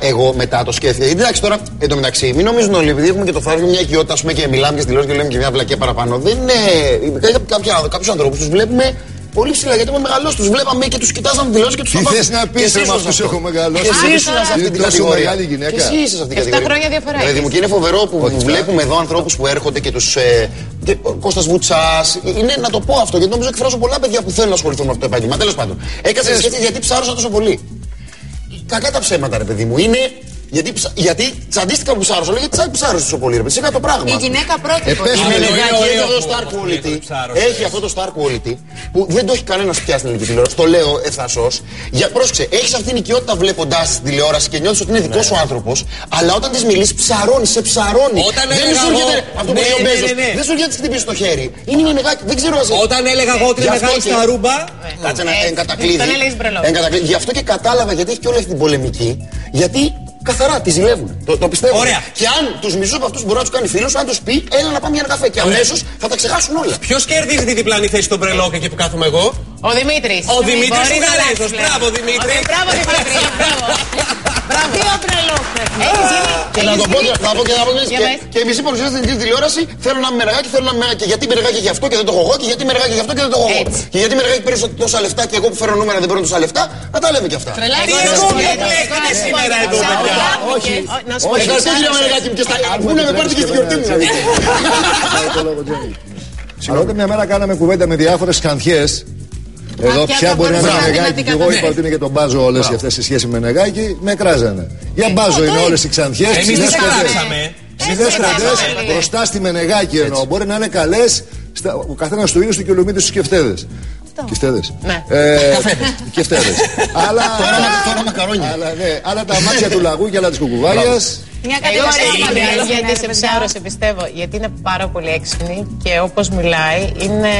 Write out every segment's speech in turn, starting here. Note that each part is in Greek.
Εγώ μετά το σκέφτηκα. Γιατί εντάξει τώρα, εν τω μεταξύ, μην νομίζουν όλοι, επειδή έχουμε και το θάρρος μια οικειότητα, ας πούμε, και μιλάμε και στη λόγια και λέμε και μια βλακία παραπάνω. Δεν είναι. Κάποιους ανθρώπους τους βλέπουμε πολύ ψηλά γιατί έχουμε μεγαλώσει. Τους βλέπαμε και τους κοιτάζαμε δηλώσει και τους Τι θες να πεις με αυτούς έχω μεγαλώσει. Και εσύ ήσουν σε αυτή την τόσο κατηγορία. μεγάλη γυναίκα. Και εσύ είσαι σε αυτή την 7 κατηγορία. χρόνια διαφορά Δηλαδή έχεις. μου και είναι φοβερό που Όχι, βλέπουμε εδώ ανθρώπους που έρχονται και τους. Ε, και ο Κώστας Βουτσάς Είναι να το πω αυτό γιατί νομίζω εκφράζω πολλά παιδιά που θέλουν να ασχοληθούν με αυτό το επάγγελμα. Τέλος πάντων. Έκατσε σκέφτεται γιατί ψάρωσα τόσο πολύ. Κακά τα ψέματα, ρε παιδί μου. Είναι γιατί, ψα... γιατί τσαντίστηκα που ψάρωσα. Λέω γιατί τσάντι ψάρωσε τόσο πολύ, ρε παιδί. Σιγά το πράγμα. Η γυναίκα πρώτη. Ε, πες Η μου, Μενεγάκη είναι έχει ωραίο αυτό το που- star που quality. ψάρωσε. Έχει αυτό το star quality που δεν το έχει κανένας πια στην ελληνική τηλεόραση. Το λέω ευθαρσώ. Για πρόσεξε, έχεις αυτή την οικειότητα βλέποντάς τη τηλεόραση και νιώθεις ότι είναι δικός σου άνθρωπος, αλλά όταν της μιλήσει ψαρώνεις, σε ψαρώνει. Όταν δεν έλεγα σου έρχεται εγώ- αυτό που Ναι, λέει ο ναι, Μπέζος. ναι, ναι. Δεν σου έρχεται να τη χτυπήσεις το χέρι. Είναι η Μενεγάκη, δεν ξέρω αν σε- Όταν έλεγα εγώ ότι Γι' είναι αυτό μεγάλη και- στα ρούμπα. Κάτσε να Έτσι. εν κατακλείδη. Τον έλεγες μπρελό. Εν κατακλείδη. Γι' αυτό και κατάλαβα γιατί έχει και όλη αυτή την πολεμική. Γιατί καθαρά τη ζηλεύουν. Το, το πιστεύω. Ωραία. Και αν τους μισού από αυτούς μπορεί να τους κάνει φίλους, αν τους πει, έλα να πάμε για ένα καφέ. Και αμέσως θα τα ξεχάσουν όλα. Ποιος κερδίζει τη διπλανή θέση στον μπρελόκ εκεί που κάθομαι εγώ; Ο Δημήτρης. Ο Δημήτρης Ουγγαρέζος. Μπράβο, Δημήτρη. Μπράβο Δημήτρη. Και να έχεις το πω, γίνει. να πω και να πω Για και, πες. και μισή παρουσιάζει στην ελληνική τηλεόραση. Θέλω να είμαι μεργάκι, θέλω να είμαι μεργάκι. Και γιατί μεργάκι γι' αυτό και δεν το έχω εγώ, και γιατί μεργάκι γι' αυτό και δεν το έχω εγώ. Έτσι. Και γιατί μεργάκι παίρνεις τόσα λεφτά και εγώ που φέρω νούμερα δεν παίρνω τόσα λεφτά. Να τα λέμε κι αυτά. Τρελάθηκε. Τι εγώ δεν μπλέκετε σήμερα εδώ, παιδιά. Όχι. Να σου πω. Ευχαριστώ κύριε Μεργάκι μου και στα Πού να με πάρετε και στην γιορτή μου. δηλαδή. Το λόγο, Τζέμι. Αλλά όταν μια μέρα κάναμε κουβέντα με διάφορες ξανθιέ. Εδώ ποια ποια θα μπορεί να είναι μπορούσε να Μενεγάκη την και εγώ καταφέρει. είπα ότι είναι και τον Μπάζο όλες αυτές σε σχέση με Μενεγάκη, με κράζανε. Για Μπάζο είναι όλες οι ξανθιές. Εμείς ψηλές τις κοντές. κράξαμε. Ψηλές Έτσι, κοντές έτσι. μπροστά στη Μενεγάκη εννοώ. Μπορεί να είναι καλές, ο καθένας του ίδιου του και ο Λουμίδης στους κεφτέδες. Κεφτέδες. Ναι. Ε, Κεφτέδες. Αλλά Τώρα μακαρόνια. αλλά, ναι, άλλα τα μάτια του λαγού και άλλα της κουκουβάλιας. Μια Εγώ κατηγορία σε- είναι γιατί ρε σε παιδιά. ψάρωσε πιστεύω. Γιατί είναι πάρα πολύ έξυπνη και όπως μιλάει είναι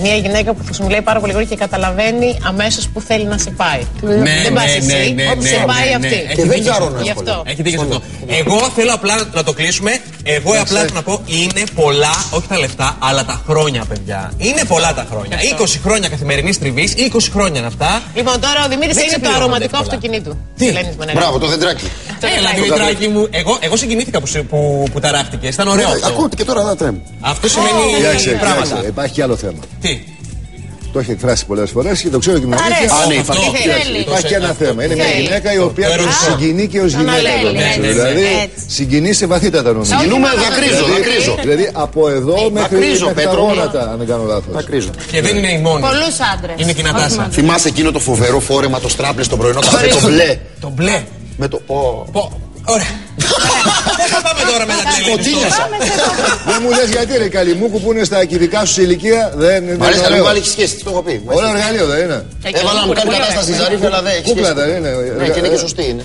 μια γυναίκα που θα σου μιλάει πάρα πολύ γρήγορα και καταλαβαίνει αμέσως που θέλει να σε πάει. δεν πας εσύ, όπου σε πάει αυτή. Έχει Και δεν δίκιο σε ψάρω αυτό. να Γι' αυτό. Έχει δίκιο σε αυτό. Εγώ θέλω απλά να το κλείσουμε. Εγώ απλά θέλω να πω είναι πολλά, όχι τα λεφτά, αλλά τα χρόνια, παιδιά. Είναι πολλά τα χρόνια. 20 χρόνια καθημερινής τριβής, 20 χρόνια είναι αυτά. Λοιπόν, τώρα ο Δημήτρης Δεν είναι το ξεπληρώνονται αρωματικό εύκολα. αυτοκινήτου. Τι; της Ελένης Μενεγάκη. Μπράβο, το δεντράκι. Έλα, Δημητράκη μου. Εγώ, εγώ συγκινήθηκα που, σε- που, που ταράχτηκες. Ήταν ωραίο αυτό. Ακούτε και τώρα δεν τρέμει. Αυτό σημαίνει Κοιτάξτε, πράγματα. κοιτάξτε, υπάρχει και άλλο θέμα. Τι; Το έχει εκφράσει πολλές φορές και το ξέρω και με Αρέσει. αλήθεια. Α, ναι, Αυτό. υπάρχει. Τι Κοιτάξτε, θέλει. Υπάρχει και ένα Αυτό. θέμα. Είναι μια Θέλει. γυναίκα η οποία Το τον ερωτικό. συγκινεί και ως γυναίκα. αναλύει, νομίζω. ναι, ναι, ναι. Δηλαδή Έτσι. συγκινεί σε βαθύτατα νομίζω. Συγκινούμε, δακρύζω, Δηλαδή- δακρύζω. Δηλαδή από εδώ μέχρι Δακρύζω, μέχρι τα Πέτρο. γόνατα, αν δεν κάνω λάθος. Δακρύζω. Και δεν είναι η μόνη. Πολλούς άντρες. Είναι και η Νατάσα. Όχι Θυμάσαι εκείνο το φοβερό φόρεμα, το στράπλες στο πρωινό καφέ, το μπλε. Το μπλε. Με το. Ω. Πω. Ωραία. Δεν θα πάμε τώρα με τα τελείως. Κοντίνιασα. Δεν μου λες γιατί ρε καλυμούκου που είναι στα κυβικά σου σε ηλικία δεν είναι. Μ' αρέσει να μην ωραίο. βάλει σχέση, το έχω πει. Ωραίο εργαλείο δεν είναι. Έβαλα να μου κάνει κατάσταση ζαρίφη, αλλά δεν έχει Κούκλα σχέση. δεν είναι. Ναι, και είναι και σωστή είναι.